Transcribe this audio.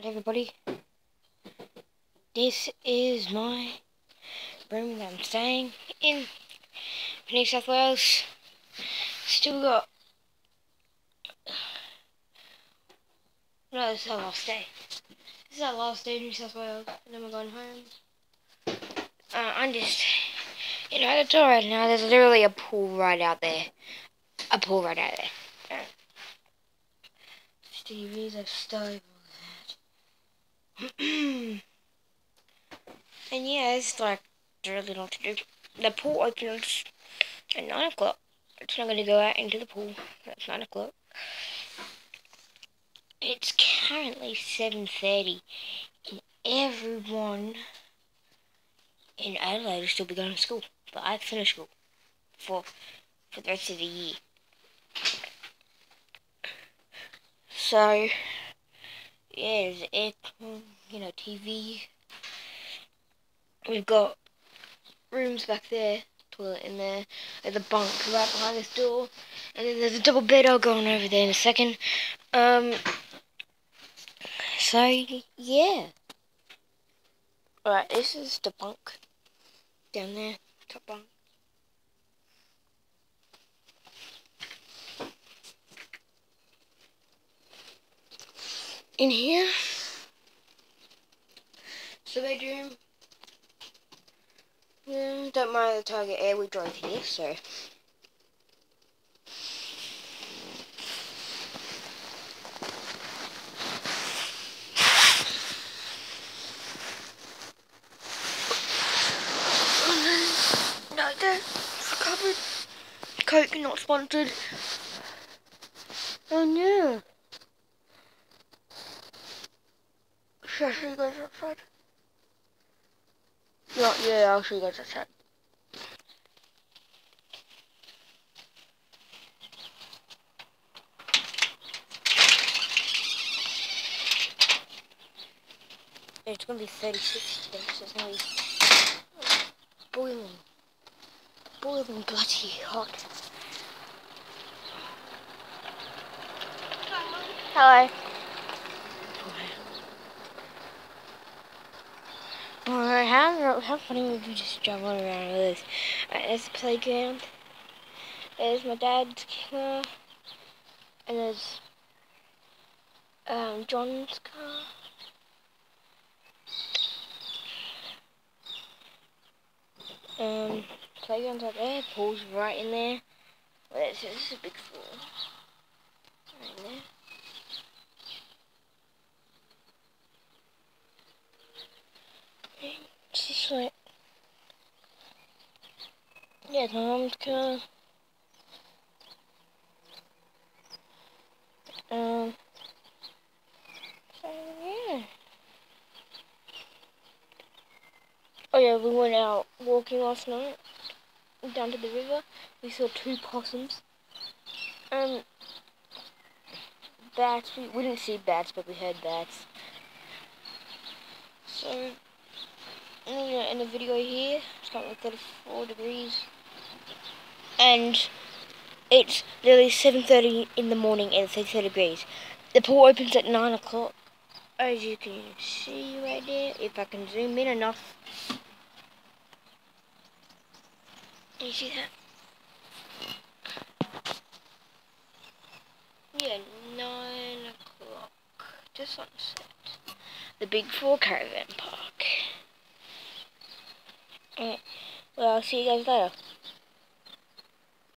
Right, everybody. This is my room that I'm staying in New South Wales. Still got. No, this is our last day. This is our last day in New South Wales, and then we're going home. Uh, I'm just in Wagga right now. There's literally a pool right out there. A pool right out there. Stevie's a stove and yeah, it's like really not to do. The pool opens at 9 o'clock. It's not going to go out into the pool. It's 9 o'clock. It's currently 7.30 and everyone in Adelaide will still be going to school. But I've finished school for, for the rest of the year. So, yeah, there's aircon, you know, TV. We've got rooms back there, toilet in there. There's a bunk right behind this door. And then there's a double bed. I'll go on over there in a second. Um, so, yeah. Alright, this is the bunk down there, top bunk. in here. So bedroom. Yeah, don't mind the Tarago we drove here, so. Oh, Covered. Coke not sponsored. Oh no. Should I guys outside? Yeah, yeah, I'll show you guys outside. It's gonna be 36 today, so it's gonna be boiling, boiling bloody hot. Hello. How, how funny would you just jump around with this? Alright, there's the playground. There's my dad's car. And there's um, John's car. Um, playground's up there, pool's right in there. Well, this is a big pool. Right in there. Like, yeah, my mom's car. Um, yeah. Oh yeah, we went out walking last night down to the river. We saw two possums. Um, bats. We, we didn't see bats, but we heard bats. So in the video here. It's like 34 degrees. And it's nearly 7.30 in the morning and 30 degrees. The pool opens at 9 o'clock. As you can see right there, if I can zoom in enough. Can you see that? Yeah, 9 o'clock. Just sunset. The Big Four Caravan Park. Alright. Well, I'll see you guys later.